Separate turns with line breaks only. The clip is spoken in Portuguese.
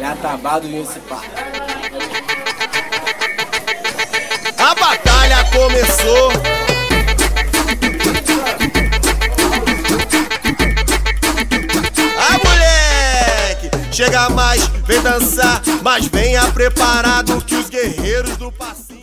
É atabado e esse papo.
A batalha começou. A moleque! Chega mais, vem dançar, mas venha preparado que os guerreiros do passinho.